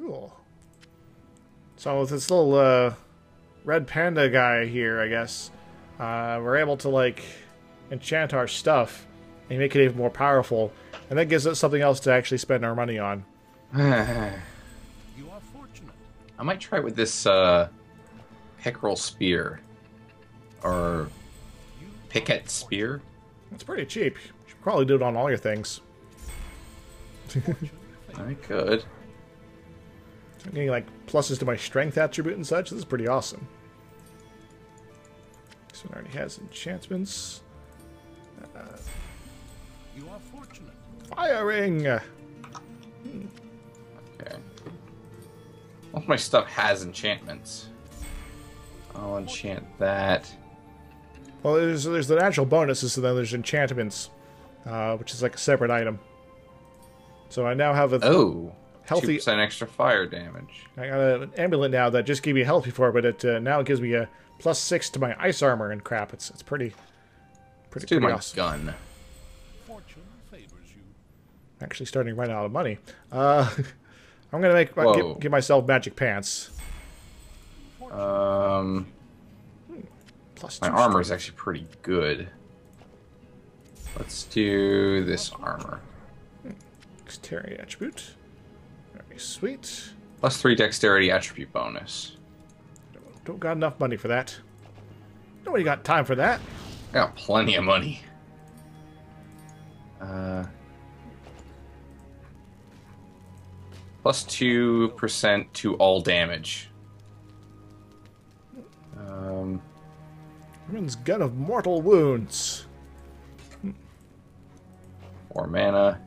Cool. So with this little uh, red panda guy here, I guess, uh, we're able to like enchant our stuff and make it even more powerful, and that gives us something else to actually spend our money on. You are fortunate. I might try with this uh, pickerel spear or picket spear. It's pretty cheap. You should probably do it on all your things. I could. I'm getting like pluses to my strength attribute and such. This is pretty awesome. This one already has enchantments. You are fortunate. Firing! Okay. Most of my stuff has enchantments. I'll enchant that. Well, there's, there's the natural bonuses, and then there's enchantments, uh, which is like a separate item. So I now have a Oh, Healthy- 2% extra fire damage. I got an amulet now that just gave me health before, but it uh, now gives me a plus six to my ice armor and crap. It's it's pretty pretty, Let's do pretty my awesome. gun. Fortune favors you. Actually, starting to run out of money. Uh, I'm gonna make Whoa. give, give myself magic pants. Um, Plus my two armor is actually pretty good. Let's do this armor. Dexterity attribute. Sweet. Plus three dexterity attribute bonus. Don't got enough money for that. Nobody got time for that. I got plenty of money. Uh, plus two percent to all damage. Um, Woman's gun of mortal wounds. four mana.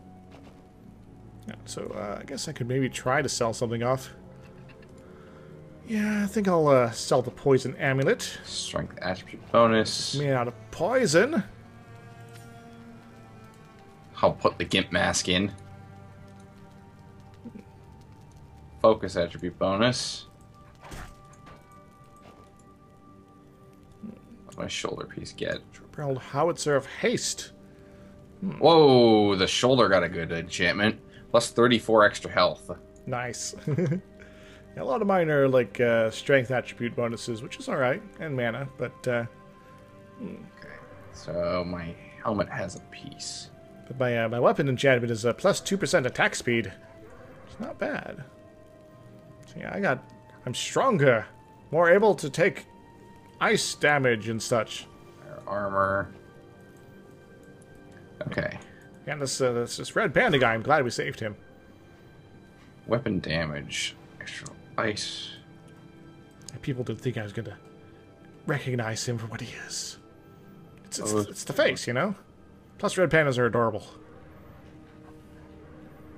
Yeah, so uh, I guess I could maybe try to sell something off. Yeah, I think I'll uh, sell the poison amulet. Strength attribute bonus. Made out of poison. I'll put the gimp mask in. Focus attribute bonus. What's my shoulder piece get? Barreled howitzer of haste. Whoa, the shoulder got a good enchantment. Plus 34 extra health. Nice. yeah, a lot of mine are like uh, strength attribute bonuses, which is alright, and mana, but uh, Okay. So my helmet has a piece. but my uh, my weapon enchantment is a plus plus two percent attack speed. It's not bad. So yeah, I got I'm stronger, more able to take ice damage and such. Armor. Okay. And this uh, this, this red panda guy, I'm glad we saved him. Weapon damage. Extra ice. People didn't think I was gonna recognize him for what he is. It's, it's, Oh. it's the face, you know? Plus, red pandas are adorable.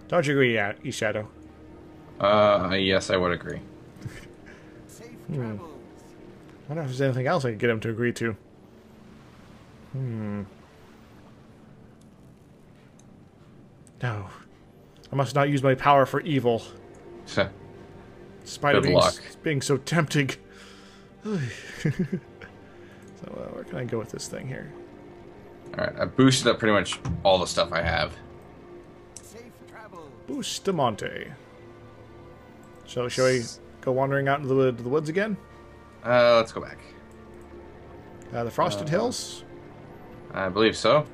Don't you agree, Ya- E-Shadow? Uh, yes, I would agree. Safe Hmm. travels. I wonder if there's anything else I could get him to agree to. Hmm. No. I must not use my power for evil. Despite it Good being, luck. being so tempting. so, uh, where can I go with this thing here? Alright, I boosted up pretty much all the stuff I have. Safe travels. Bustamante. So, shall we go wandering out into the, wood- the woods again? Uh, let's go back. Uh, the Frosted Hills? I believe so.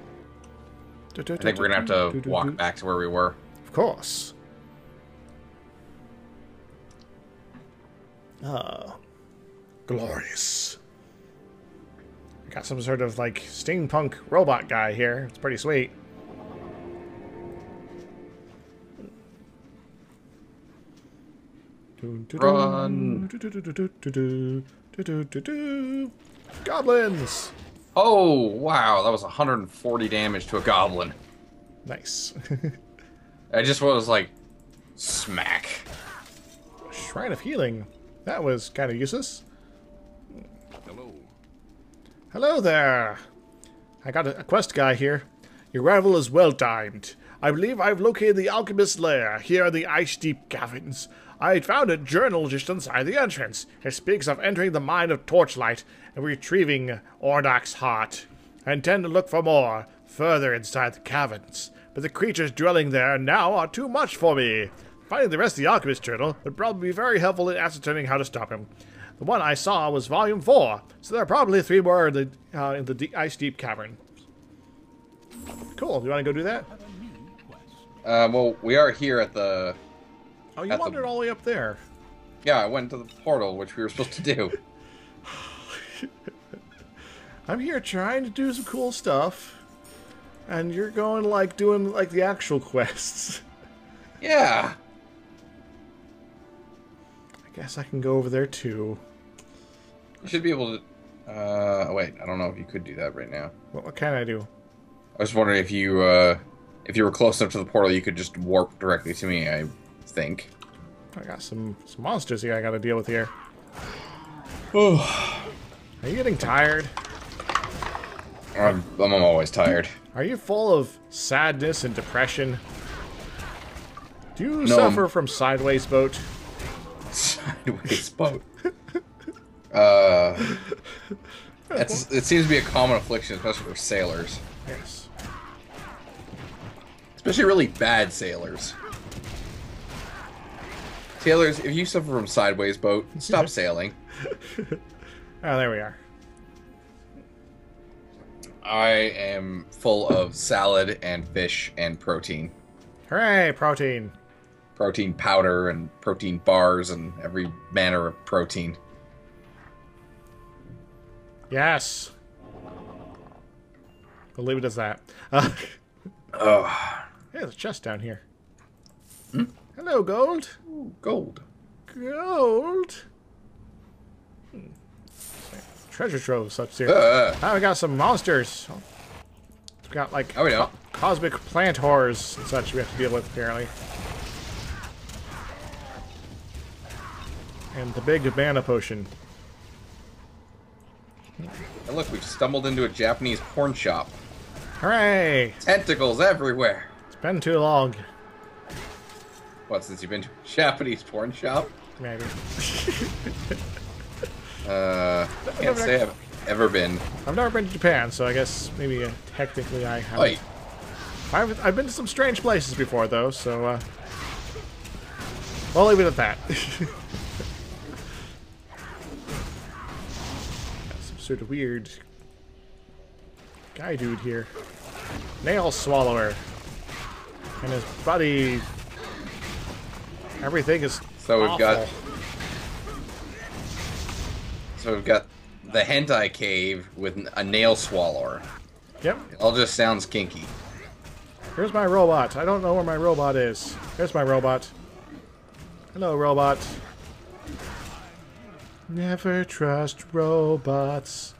I think we're gonna have to walk back to where we were. Of course. Ah, glorious. We got some sort of like steampunk robot guy here. It's pretty sweet. Run. Goblins. Oh, wow, that was 140 damage to a goblin. Nice. I just was like, smack. Shrine of Healing. That was kind of useless. Hello. Hello there. I got a, a quest guy here. Your arrival is well timed. I believe I've located the alchemist's lair. Here are the ice deep caverns. I found a journal just inside the entrance. It speaks of entering the mine of Torchlight and retrieving Ordrak's heart. I intend to look for more further inside the caverns, but the creatures dwelling there now are too much for me. Finding the rest of the alchemist journal would probably be very helpful in ascertaining how to stop him. The one I saw was volume four, so there are probably three more in the uh, in the deep, ice deep cavern. Cool. You want to go do that? Uh, well, we are here at the. Oh, you At the- wandered all the way up there. Yeah, I went to the portal, which we were supposed to do. I'm here trying to do some cool stuff, and you're going like doing like the actual quests. Yeah. I guess I can go over there too. You should be able to. Uh, wait, I don't know if you could do that right now. What, what can I do? I was wondering if you, uh, if you were close enough to the portal, you could just warp directly to me. I think. I got some some monsters here I got to deal with here. Oh, Are you getting tired? I'm, I'm always tired. Are you full of sadness and depression? Do you No, suffer I'm- from sideways boat? Sideways boat. Uh, it's, it seems to be a common affliction, especially for sailors, Yes. especially really bad sailors. Sailors, if you suffer from sideways boat, stop sailing. Oh, there we are. I am full of salad and fish and protein. Hooray, protein. Protein powder and protein bars and every manner of protein. Yes. We'll leave it as that. Uh, hey, there's a chest down here. Hmm? Hello, gold. Ooh, gold. Gold. Hmm. Treasure trove, such here. Uh, Now we got some monsters. We've got like Oh, yeah. co- cosmic plant horrors and such we have to deal with apparently. And the big mana potion. and look, we've stumbled into a Japanese porn shop. Hooray! Tentacles everywhere. It's been too long. What, since you've been to a Japanese porn shop? Maybe. Uh, can't say I've ever been. I've never been to Japan, so I guess maybe uh, technically I have. Wait, I've, I've been to some strange places before, though, so uh, we'll leave it at that. Got some sort of weird guy dude here. Nail swallower. And his buddy. Everything is. So we've got- so we've got the hentai cave with a nail swallower. Yep. It all just sounds kinky. Here's my robot. I don't know where my robot is. Here's my robot. Hello, robot. Never trust robots.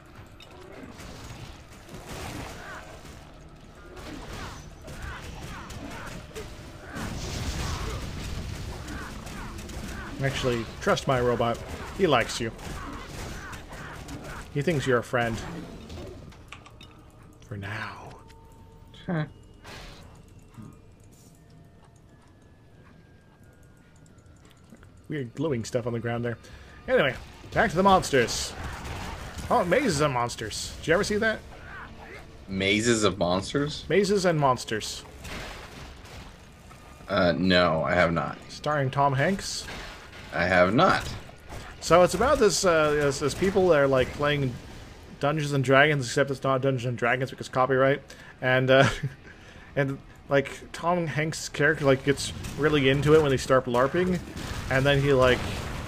Actually, trust my robot. He likes you. He thinks you're a friend. For now. weird glowing stuff on the ground there. Anyway, back to the monsters. Oh, mazes and monsters. Did you ever see that? Mazes of monsters? Mazes and monsters, Uh, no, I have not. starring Tom Hanks. I have not. So it's about this uh, this, this people that are like playing Dungeons and Dragons, except it's not Dungeons and Dragons because copyright, and uh, and like Tom Hanks' character like gets really into it when they start larping, and then he like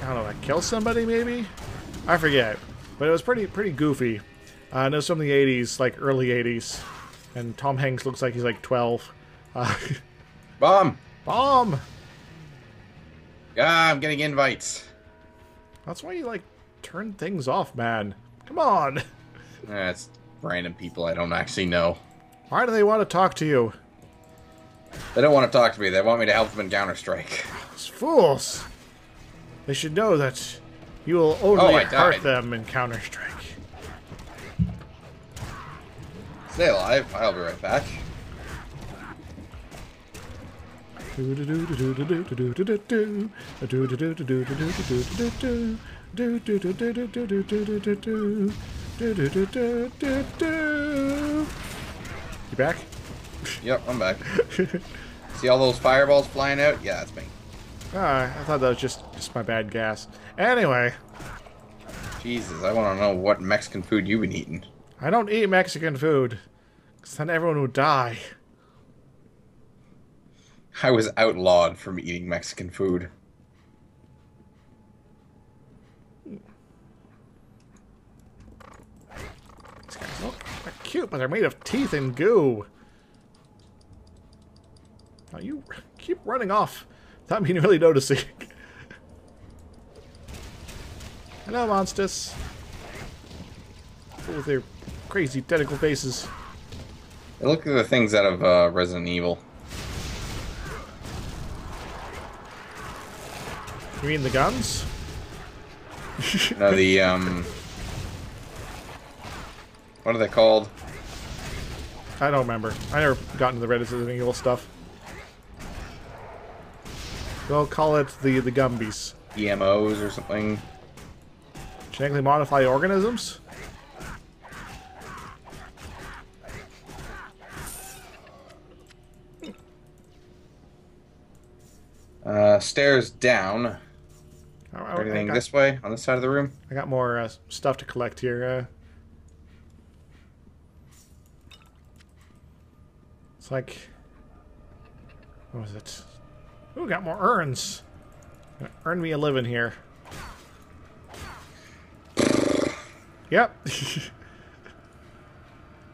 I don't know like kills somebody maybe, I forget, but it was pretty pretty goofy. Uh, and it was from the '80s, like early '80s, and Tom Hanks looks like he's like 12. Uh, Bomb! bomb. Ah, I'm getting invites. That's why you like turn things off, man. Come on. That's random people I don't actually know. Why do they want to talk to you? They don't want to talk to me. They want me to help them in Counter Strike. Those fools. They should know that you will only Oh, hurt them in Counter Strike. Stay alive. I'll be right back. You back? Yep, I'm back. See all those fireballs flying out? Yeah, that's me. Ah, I thought that was just, just my bad gas. Anyway, Jesus, I want to know what Mexican food you've been eating. I don't eat Mexican food. Because then everyone would die. I was outlawed from eating Mexican food. These guys look they're cute, but they're made of teeth and goo. Now you keep running off without me really noticing. Hello, monsters. With their crazy tentacle faces. They look like the things out of uh, Resident Evil. You mean the guns? No, the um, what are they called? I don't remember. I never got into the Resident Evil stuff. We'll call it the the Gumbies. EMOs or something. Genetically modified organisms? Uh, stairs down. Anything got, this way on this side of the room? I got more uh, stuff to collect here. Uh, it's like, what was it? Ooh, got more urns. Earn me a living here. Yep.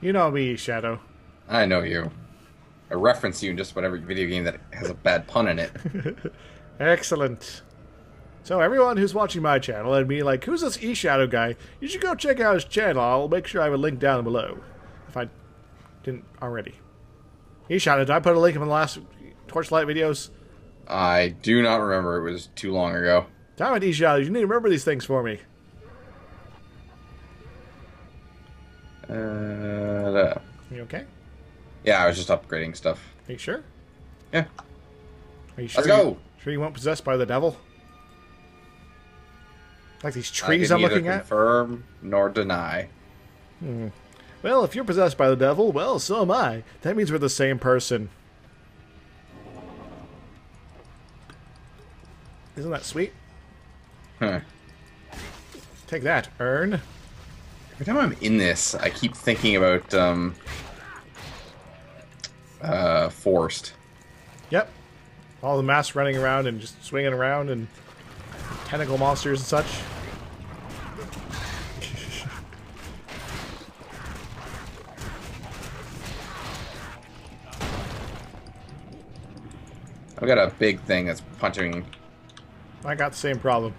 you know me, Shadow. I know you. I reference you in just about every video game that has a bad pun in it. Excellent. So everyone who's watching my channel and be like, who's this E-Shadow guy? You should go check out his channel. I'll make sure I have a link down below. If I didn't already. E-Shadow, did I put a link in the last Torchlight videos? I do not remember. It was too long ago. Damn it, E-Shadow, you need to remember these things for me. Uh, You okay? yeah, I was just upgrading stuff. Are you sure? Yeah. Are you sure Let's go. You, sure you weren't possessed by the devil? Like these trees can I'm looking at? confirm nor deny. Well, if you're possessed by the devil, well, so am I. That means we're the same person. Isn't that sweet? Huh. Take that, Earn. Every time I'm in this, I keep thinking about um, uh, Forced. Yep. All the masks running around and just swinging around and tentacle monsters and such. I've got a big thing that's punching. I got the same problem.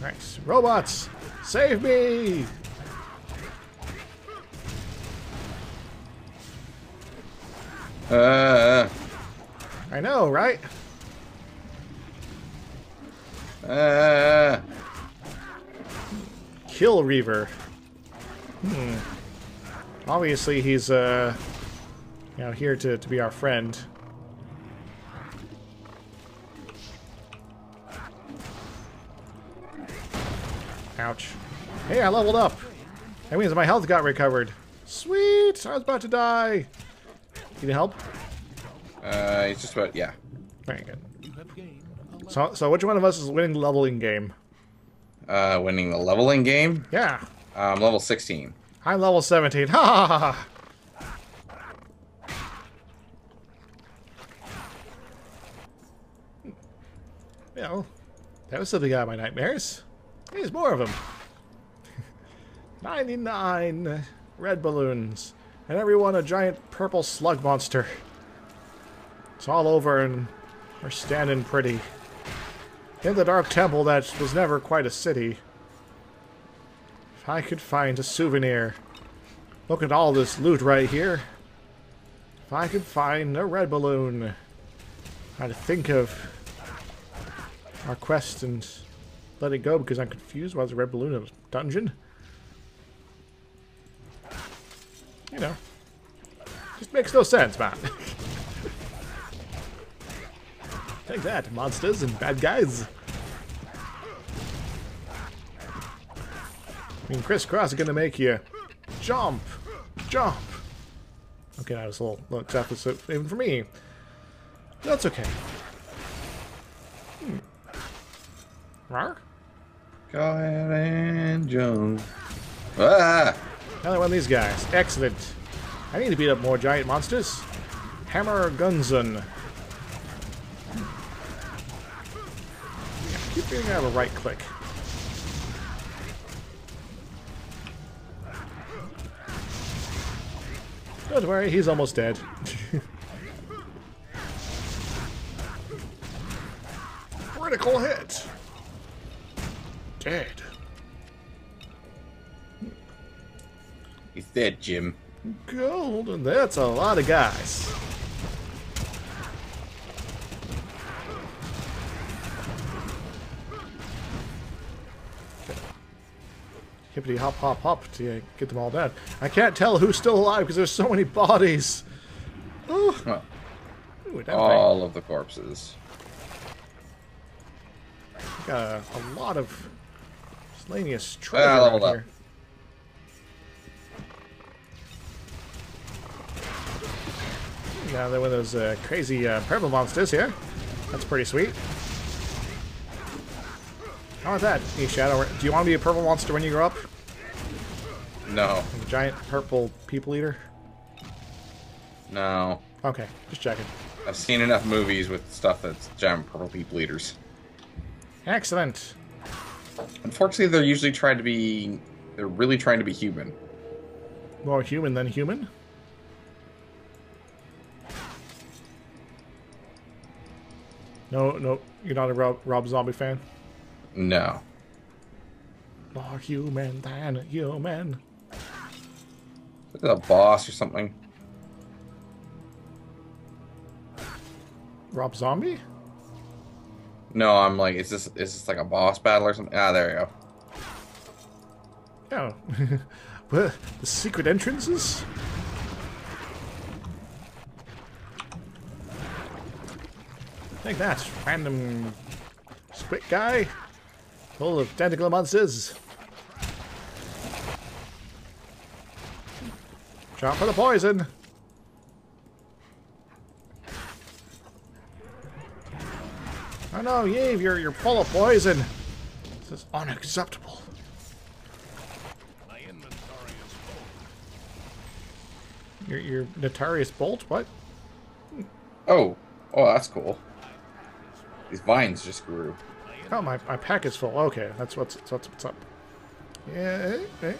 Nice. Robots! Save me! Uh, I know, right? uh, Kill Reaver. Hmm. Obviously, he's, uh, you know, here to, to be our friend. Ouch. Hey, I leveled up. That means my health got recovered. Sweet! I was about to die. Need help? Uh, it's just about yeah. Very good. You have gained a So, so which one of us is winning the leveling game? Uh, winning the leveling game. Yeah. Um, level 16. I'm level 17. Ha ha ha ha! Well, that was something out of my nightmares. There's more of them. 99 red balloons. And every one a giant purple slug monster. It's all over and we're standing pretty. In the dark temple that was never quite a city. If I could find a souvenir. Look at all this loot right here. If I could find a red balloon. I'd think of our quest and let it go because I'm confused. Why is a red balloon in a dungeon? You know. Just makes no sense, man. Take that, monsters and bad guys. I mean, crisscross is gonna make you jump, jump. Okay, that was a little, little exactly so even for me. That's okay. Hmm. Go ahead and jump. Ah! Another one of these guys. Excellent. I need to beat up more giant monsters. Hammer Gunzun. I feeling I have a right click. Don't worry, he's almost dead. Critical hit. Dead. He's dead, Jim. Gold, and that's a lot of guys. Hippity hop hop hop to get them all down. I can't tell who's still alive because there's so many bodies. Oh, Well, ooh, all of the corpses. Got a, a lot of miscellaneous treasure Ah, leveled up. here. Now there were those uh, crazy uh, purple monsters here. That's pretty sweet. How about that, E Shadow? Do you want to be a purple monster when you grow up? No, giant purple people eater? no. Okay, just checking. I've seen enough movies with stuff that's giant purple people eaters. Excellent. Unfortunately, they're usually trying to be. They're really trying to be human. More human than human. No, no, you're not a Rob, Rob Zombie fan? No. More human than human. Is a boss or something? Rob Zombie? No, I'm like, is this is this like a boss battle or something? Ah, there you go. Oh. what? The secret entrances? Take that, random squid guy. Full of tentacle monsters. Jump for the poison. Oh no, Yave, you're, you're full of poison. This is unacceptable. Your, your Notarius Bolt? What? Oh, oh, that's cool. These vines just grew. Oh, my, my pack is full. Okay, that's what's, that's what's up. Yeah, there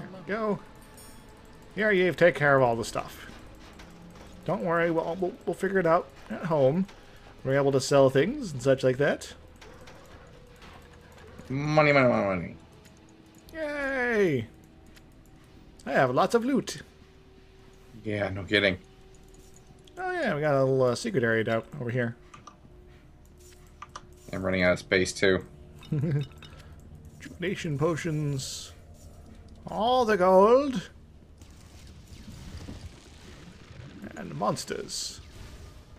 we go. Here, Yave, take care of all the stuff. Don't worry, we'll, we'll, we'll figure it out at home. We're able to sell things and such like that. Money, money, money, money. Yay! I have lots of loot. Yeah, no kidding. Oh yeah, we got a little uh, secret area down over here. I'm running out of space too. Nation potions. All the gold. And monsters.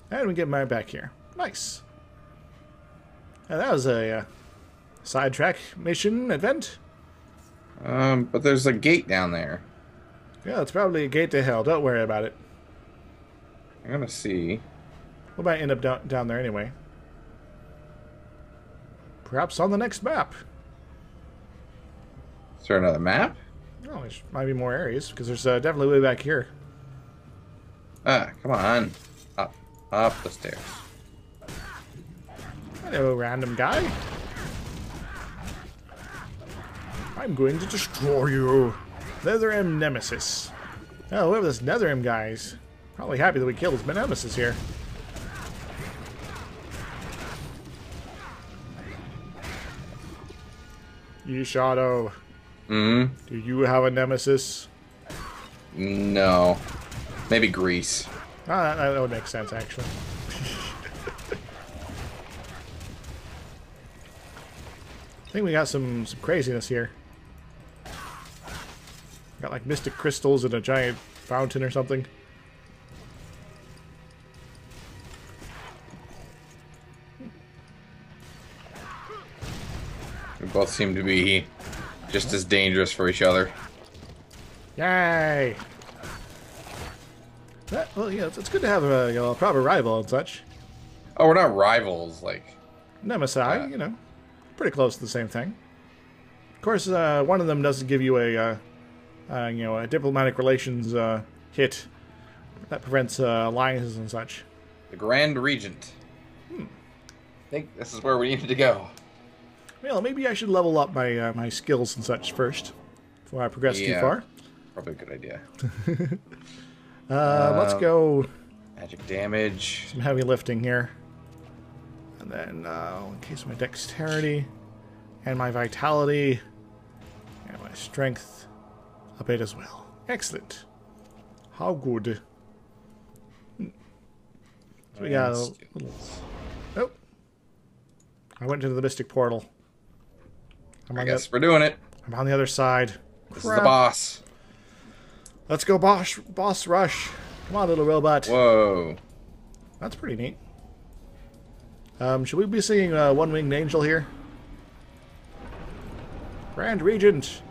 And we get my back here. Nice. Now that was a uh, sidetrack mission event. Um, but there's a gate down there. Yeah, it's probably a gate to hell. Don't worry about it. I'm gonna see. We might end up down, down there anyway. Perhaps on the next map. Is there another map? Oh, there might be more areas because there's uh, definitely way back here. Ah, come on. Up, up the stairs. Hello, random guy. I'm going to destroy you. Netherim Nemesis. Oh, whoever this Netherim guy is. Probably happy that we killed his Nemesis here. Yishadow, Hmm. do you have a Nemesis? No. Maybe Greece. Ah, that, that would make sense, actually. I think we got some, some craziness here. Got like mystic crystals and a giant fountain or something. We both seem to be just as dangerous for each other. Yay! That, well, yeah, it's, it's good to have a, you know, a proper rival and such. Oh, we're not rivals. Like, Nemesis, Yeah. you know, pretty close to the same thing. Of course, uh, one of them doesn't give you a, uh, uh, you know, a diplomatic relations uh, hit that prevents uh, alliances and such. the Grand Regent. Hmm. I think this is where we needed to go. Well, maybe I should level up my uh, my skills and such first before I progress too far. Probably a good idea. Uh, let's Uh, go Magic damage. some heavy lifting here, and then uh, in case my dexterity and my vitality and my strength a bit as well. Excellent. How good. Hmm. So we got a little. Oh, I went into the mystic portal. I'm I guess the, we're doing it. I'm on the other side. This is the boss. Let's go, boss! Boss rush! Come on, little robot. Whoa. That's pretty neat. Um, should we be seeing uh, One Winged Angel here? Grand Regent!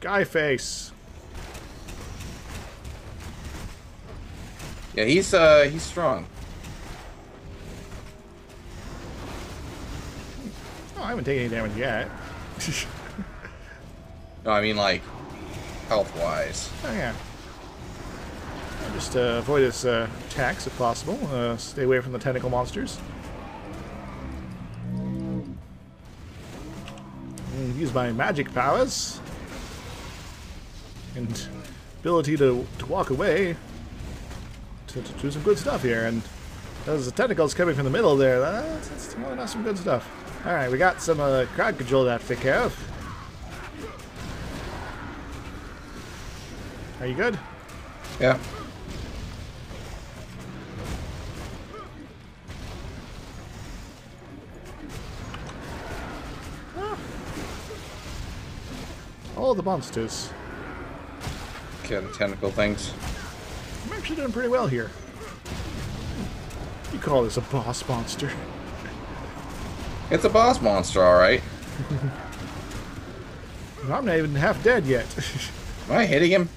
Guy Face! Yeah, he's uh he's strong. Oh, I haven't taken any damage yet. No, I mean like health wise. oh, yeah. Just uh, avoid his uh, attacks if possible. Uh, stay away from the tentacle monsters. And use my magic powers. And ability to, to walk away to, to do some good stuff here. And those tentacles coming from the middle there, that's, that's some good stuff. Alright, we got some uh, crowd control to have to take care of. Are you good? Yeah. All the monsters. Okay, the tentacle things. I'm actually doing pretty well here. You call this a boss monster? It's a boss monster, alright. I'm not even half dead yet. Am I hitting him?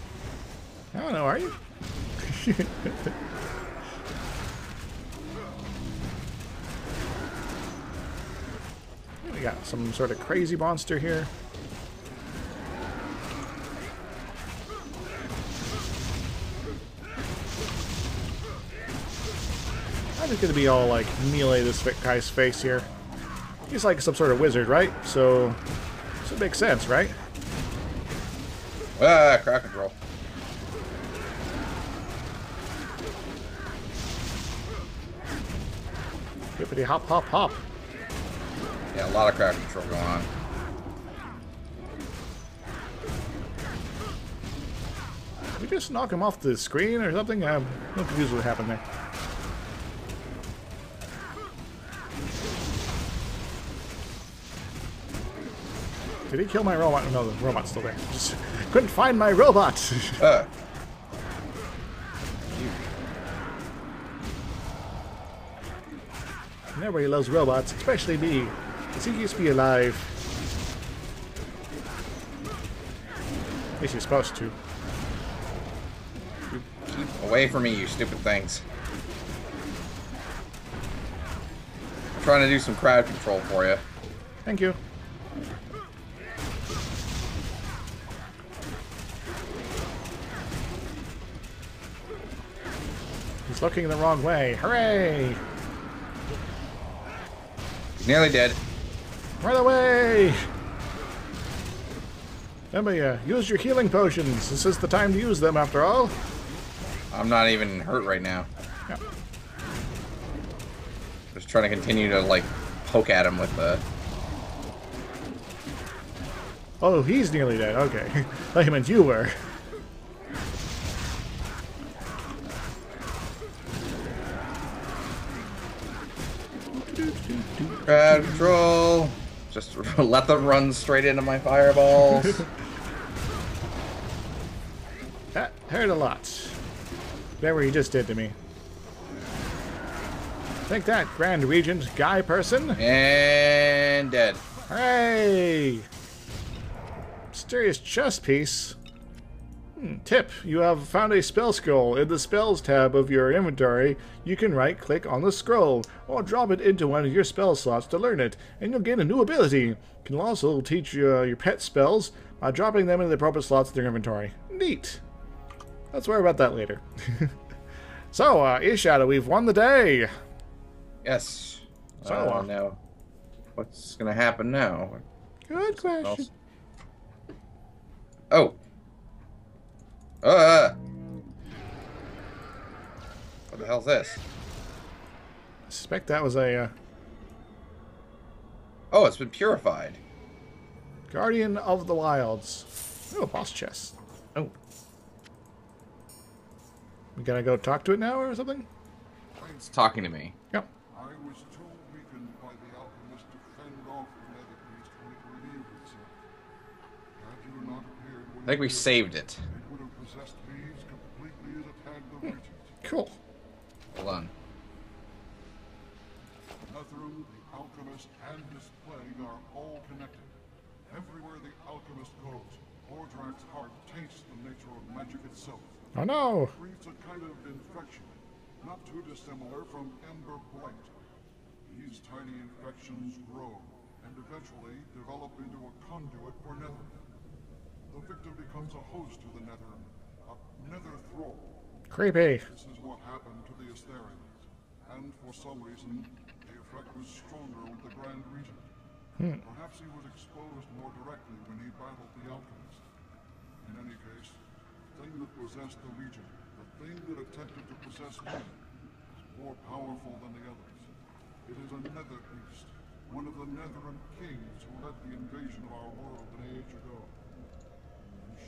I don't know, are you? we got some sort of crazy monster here. I'm just gonna be all like melee this guy's face here. He's like some sort of wizard, right? So, so it makes sense, right? Ah, crowd control. Hippity hop hop hop. Yeah, a lot of crowd control going on. Did we just knock him off the screen or something? I'm confused what happened there. Did he kill my robot? No, the robot's still there. Just couldn't find my robot. Uh, Nobody loves robots, especially me. It's easiest to be alive. At least you're supposed to. keep away from me, you stupid things. I'm trying to do some crowd control for you. Thank you. Looking the wrong way. Hooray! He's nearly dead. Run away! Uh, use your healing potions. This is the time to use them, after all. I'm not even hurt right now. Yeah. Just trying to continue to like poke at him with the. Oh, he's nearly dead. Okay. I meant you were. Crowd control. Just let them run straight into my fireballs. That hurt a lot. That what you just did to me. Take that, Grand Regent Guy person. and dead. Hooray! Mysterious chess piece. Tip, you have found a spell scroll. In the spells tab of your inventory, you can right click on the scroll or drop it into one of your spell slots to learn it, and you'll gain a new ability. You can also teach uh, your pet spells by dropping them into the appropriate slots in your inventory. Neat. Let's worry about that later. so, uh, Ishadow, we've won the day. Yes. So, uh, now, what's gonna happen now? Good question. Oh. Uh. What the hell's this? I suspect that was a uh, Oh, it's been purified. Guardian of the Wilds. Oh, boss chest. Oh. We gotta go talk to it now or something? It's talking to me. Yep. I was too weakened by the alchemist to fend off the nether beast when it revealed itself. Had you not appeared when I think we it saved it. it would have possessed me as completely as it had the regent. Cool. Hold on. Netherim, the alchemist, and this plague are all connected. Everywhere the alchemist goes, Ordrak's heart taints the nature of magic itself. Oh no! breeds a kind of infection, not too dissimilar from ember blight. These tiny infections grow and eventually develop into a conduit for nether. The victim becomes a host to the nether, a nether thrall. Creepy. This is what happened to the Estherians, and for some reason, the effect was stronger with the Grand Regent. Hmm. Perhaps he was exposed more directly when he battled the alchemist. In any case, the thing that possessed the Regent, the thing that attempted to possess me, is more powerful than the others. It is a nether beast, one of the Netherim kings who led the invasion of our world an age ago.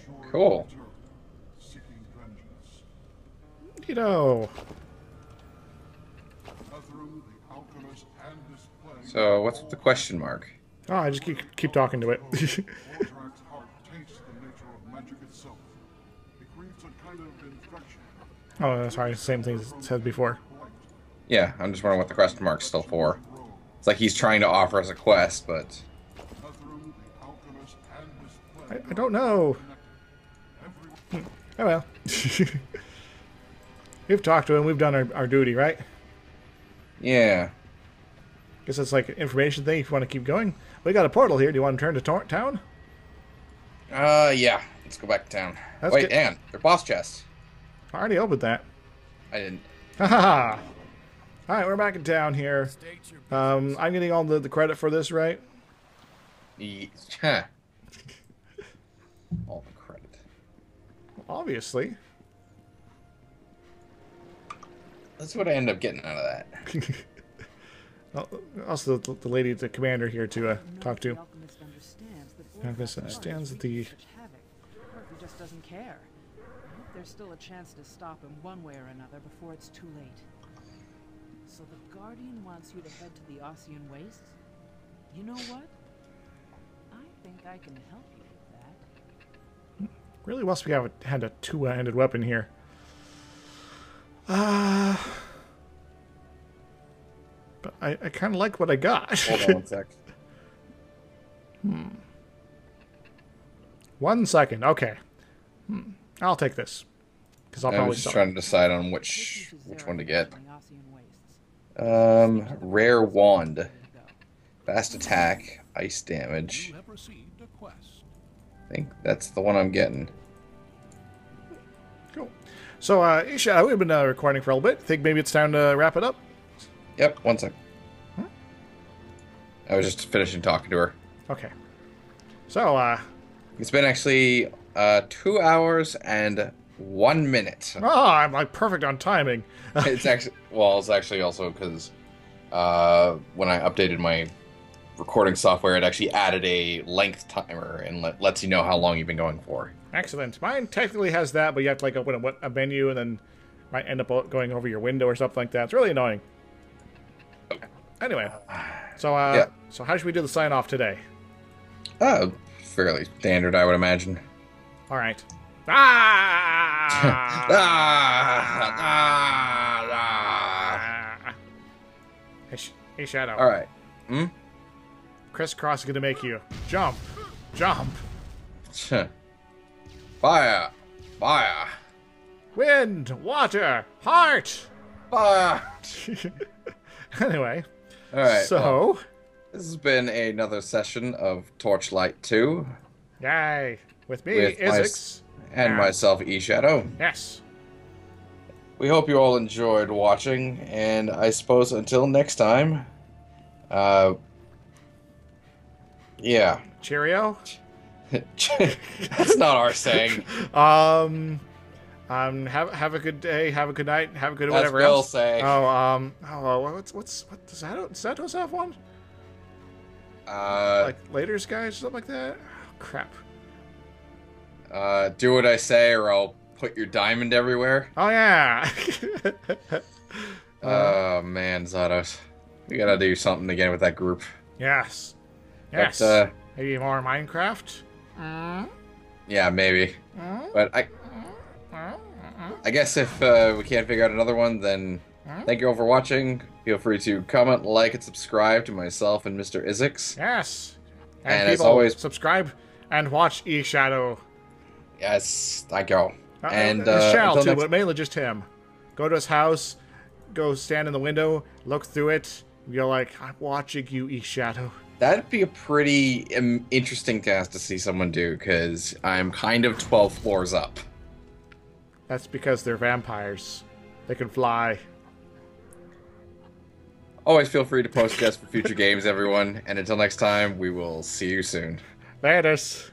Sure Cool. Return, seeking vengeance. Neato. Netherim, the alchemist, and this plague. So, what's the question mark? Oh, I just keep, keep talking to it. Ordrak's heart taints the nature of magic itself. It creates a kind of infection. oh, sorry. Same thing as it said before. Yeah, I'm just wondering what the question mark's still for. It's like he's trying to offer us a quest, but Netherim, the alchemist, and this I, I don't know. Hmm. Oh well. we've talked to him. We've done our, our duty, right? yeah. Guess it's like an information thing if you want to keep going. We got a portal here. Do you want to turn to tor- town? Uh, yeah. Let's go back to town. Let's Wait, get- hang. They're boss chests. I already opened that. I didn't. Ha ha ha. All right, we're back in town here. Um, I'm getting all the, the credit for this, right? Yeah. All the credit. Obviously. That's what I end up getting out of that. Also, the, the lady, the commander here to uh, talk to. The alchemist understands that Alchemist Ordrak understands wants that the- to wreak such havoc, he just doesn't care. There's still a chance to stop him one way or another before it's too late. So the Guardian wants you to head to the Ossian Wastes? You know what? I think I can help you with that. Really whilst we have a, had a two-handed weapon here. Uh, but I, I kind of like what I got. Hold on one sec. hmm. One second. Okay. Hmm. I'll take this. Because I'll I probably was just sell. trying to decide on which which one to get. on the Ossian Wastes. Um, rare wand, There you go. fast attack, ice damage. You have received a quest. I think that's the one I'm getting. So, uh, Isha, we've been uh, recording for a little bit. Think maybe it's time to wrap it up? Yep, one sec. I was just finishing talking to her. Okay. So, uh, It's been actually uh, two hours and one minute. oh, I'm like perfect on timing. it's actually well, it's actually also because uh, when I updated my recording software, it actually added a length timer and let, lets you know how long you've been going for. Excellent. Mine technically has that, but you have to like open a, a menu and then might end up going over your window or something like that. It's really annoying. Anyway, so uh, Yeah. so how should we do the sign off today? Uh, fairly standard, I would imagine. All right. Ah! Ah, ah, ah. Hey, Sh- hey, Shadow. All right. Hmm. Crisscross is gonna make you jump, jump. Fire. Fire. Wind, water, heart. Fire. Anyway, All right. so well, this has been another session of Torchlight 2 yay with me, With my- and Yeah. myself, E Shadow. Yes. We hope you all enjoyed watching, and I suppose until next time, uh, yeah. Cheerio. That's not our saying. Um, um, have have a good day. Have a good night. Have a good That's whatever Bill's else. saying. Oh, um, oh, what's what's what does that does Santos have one? Uh, Like later's guys, something like that. Oh, crap. uh, do what I say, or I'll put your diamond everywhere. Oh yeah. oh man, Zados, we gotta do something again with that group. yes. Yes. But, uh, Maybe more Minecraft. Yeah, maybe. But I, I guess if uh, we can't figure out another one, then thank you all for watching. Feel free to comment, like, and subscribe to myself and Mr. Izixs. Yes. And as always- subscribe and watch E Shadow. Yes, thank you. Uh, And uh, uh, Shall too, next- but mainly just him. Go to his house, go stand in the window, look through it. You're like, I'm watching you, E Shadow. That'd be a pretty um, interesting task to see someone do, because I'm kind of 12 floors up. That's because they're vampires. They can fly. Always feel free to post suggestions for future games, everyone. And until next time, we will see you soon. Laters.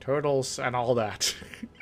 Turtles and all that.